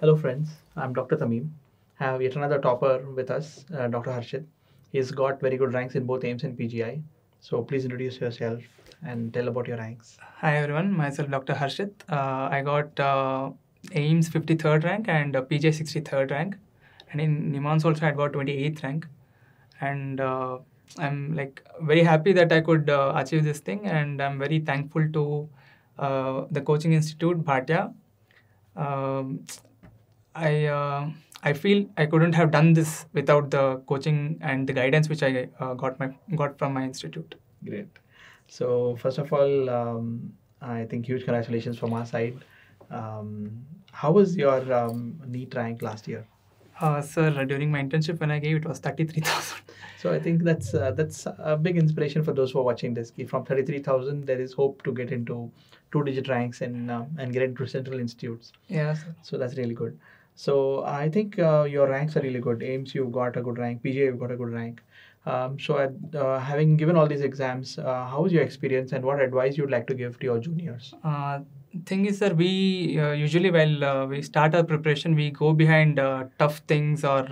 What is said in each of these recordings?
Hello, friends. I'm Dr. Thameem. I have yet another topper with us, uh, Dr. Harshith. He's got very good ranks in both AIIMS and PGI. So please introduce yourself and tell about your ranks. Hi everyone, myself Dr. Harshith. Uh, I got uh, AIIMS 53rd rank and uh, PGI 63rd rank, and in NIMHANS also I got 28th rank. And uh, I'm like very happy that I could uh, achieve this thing, and I'm very thankful to uh, the coaching institute Bhatia. Um, I uh, I feel I couldn't have done this without the coaching and the guidance which I uh, got my got from my institute. Great. So first of all, um, I think huge congratulations from our side. Um, how was your um, NEET rank last year? Uh, sir, during my internship when I gave it was 33,000. So I think that's uh, that's a big inspiration for those who are watching this. From thirty three thousand, there is hope to get into two digit ranks and um, and get into central institutes. Yeah. So that's really good. So I think uh, your ranks are really good. AIIMS, you've got a good rank. PGI, you've got a good rank. Um, so, at, uh, having given all these exams, uh, how was your experience and what advice you'd like to give to your juniors? Uh, thing is, sir, we uh, usually while uh, we start our preparation, we go behind tough things or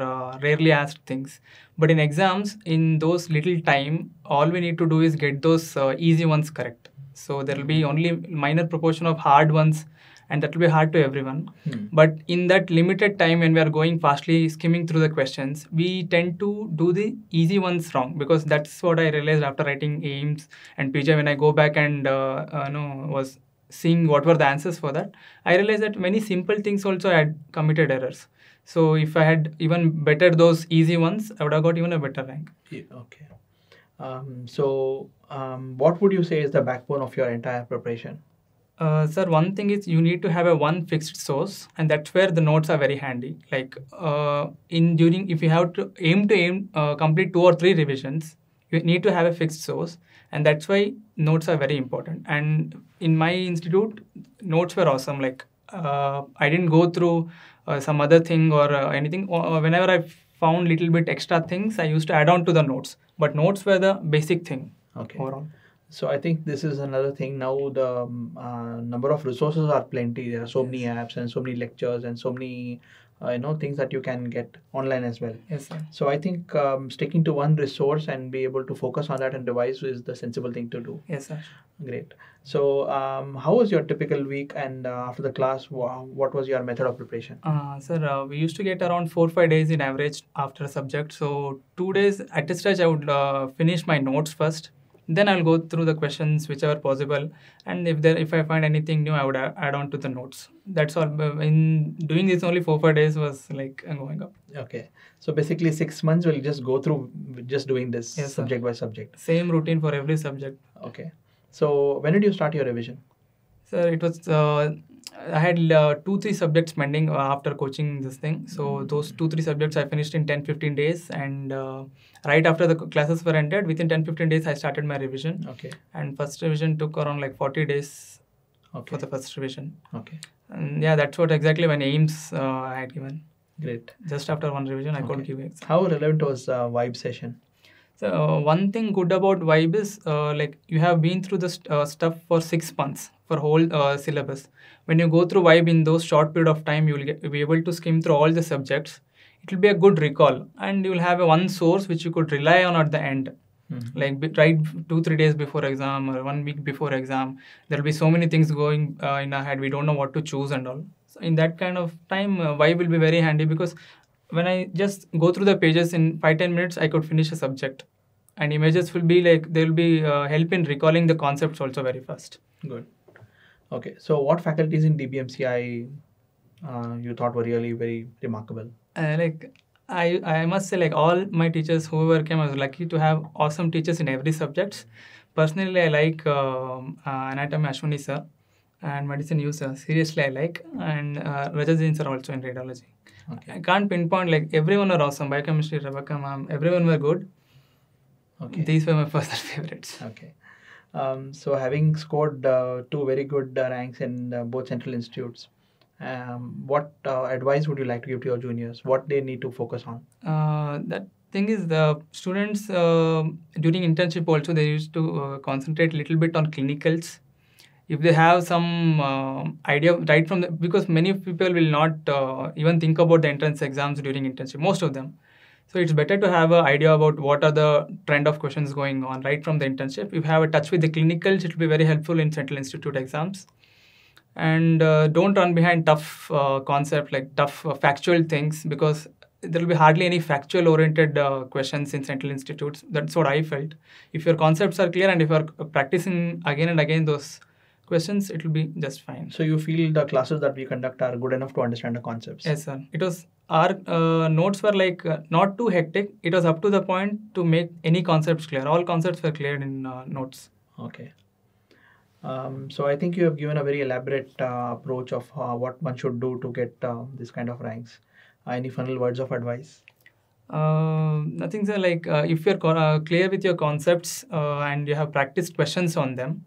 rarely asked things. But in exams, in those little time, all we need to do is get those easy ones correct. So there will be only minor proportion of hard ones, and that will be hard to everyone. Hmm. But in that limited time, when we are going fastly skimming through the questions, we tend to do the easy ones wrong because that's what I realized after writing AIIMS and PGI. When I go back and uh, uh, no was seeing what were the answers for that, I realized that many simple things also I had committed errors. So if I had even better those easy ones, I would have got even a better rank. Yeah, okay. Um, so, um, what would you say is the backbone of your entire preparation? Uh, sir, one thing is you need to have a one fixed source, and that's where the notes are very handy. Like uh, in during, if you have to aim to aim uh, complete two or three revisions, you need to have a fixed source, and that's why notes are very important. And in my institute, notes were awesome. Like uh, I didn't go through uh, some other thing or uh, anything. Whenever I found little bit extra things, I used to add on to the notes. But notes were the basic thing Okay. overall. So I think this is another thing. Now the um, uh, number of resources are plenty. There are so many apps and so many lectures and so many uh, you know things that you can get online as well. Yes, sir. So I think um, sticking to one resource and be able to focus on that and revise is the sensible thing to do. Yes, sir. Great. So um, how was your typical week? And uh, after the class, wha- what was your method of preparation? Uh, sir, uh, we used to get around four five days in average after a subject. So two days at a stretch, I would uh, finish my notes first. Then I'll go through the questions whichever possible, and if there if I find anything new, I would add on to the notes. That's all. In doing this, only four five days was like going up. Okay. So basically, six months will just go through just doing this Yes, sir. subject by subject. Same routine for every subject. Okay. So when did you start your revision? Sir, it was. Uh, I had uh, two three subjects pending uh, after coaching this thing. So those two three subjects I finished in 10 15 days, and uh, right after the classes were ended, within 10 15 days I started my revision. Okay. And first revision took around like 40 days Okay. for the first revision. Okay. And yeah, that's what exactly when AIIMS uh, I had given. Great. Just after one revision, I could Okay. give exam. How relevant was uh, vibe session? So uh, one thing good about Vibe is uh, like you have been through this st- uh, stuff for six months for whole uh, syllabus. When you go through Vibe in those short period of time, you will get, be able to skim through all the subjects. It will be a good recall, and you will have a one source which you could rely on at the end. Mhm. Like be- right two three days before exam or one week before exam, there will be so many things going uh, in our head. We don't know what to choose and all. So in that kind of time, uh, Vibe will be very handy because when I just go through the pages in five ten minutes, I could finish a subject, and images will be like they will be uh, help in recalling the concepts also very fast. Good. Okay. So what faculties in DBMCI uh, you thought were really very remarkable? Uh, like I I must say like all my teachers whoever came, I was lucky to have awesome teachers in every subject. Personally, I like um, uh, anatomy Ashwini sir and medicine you sir. Seriously, I like and uh, Rajat Jain sir also in radiology. I can't pinpoint like everyone were awesome. Biochemistry, Rebecca ma'am, everyone were good. Okay. These were my personal favorites. Okay. Um, so having scored uh, two very good uh, ranks in uh, both central institutes, um, what advice would you like to give to your juniors? What they need to focus on? That thing is the students uh, during internship also they used to concentrate a little bit on clinicals if they have some uh, idea right from the because many people will not uh, even think about the entrance exams during internship most of them so it's better to have an idea about what are the trend of questions going on right from the internship. If you have a touch with the clinicals it will be very helpful in central institute exams. And uh, don't run behind tough uh, concept like tough uh, factual things because there will be hardly any factual oriented uh, questions in central institutes. That's what i felt. If your concepts are clear and if you're practicing again and again those questions, it will be just fine. So you feel the classes that we conduct are good enough to understand the concepts? Yes, sir. It was our uh, notes were like uh, not too hectic. It was up to the point to make any concepts clear. All concepts were cleared in uh, notes. Okay. Um, so I think you have given a very elaborate uh, approach of uh, what one should do to get uh, this kind of ranks. any final words of advice? nothing, sir. Like if you're clear with your concepts and you have practiced questions on them,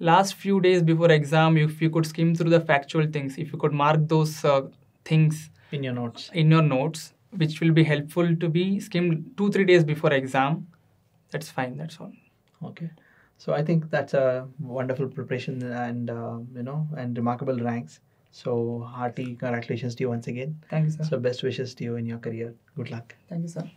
last few days before exam if you could skim through the factual things if you could mark those uh, things in your notes. in your notes which will be helpful to be skimmed two three days before exam that's fine that's all. Okay. So i think that's a wonderful preparation and uh, you know and remarkable ranks. So hearty congratulations to you once again. Thank you sir. So best wishes to you in your career. Good luck. Thank you sir